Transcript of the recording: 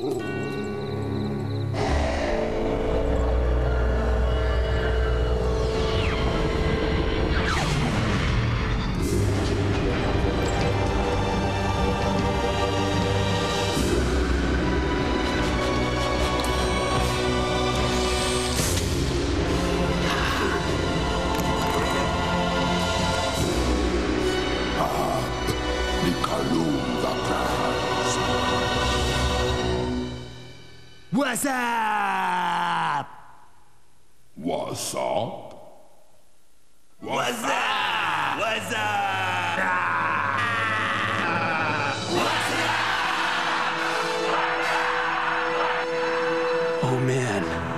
Oh. What's up? What's up? What's up? What's up? Oh man.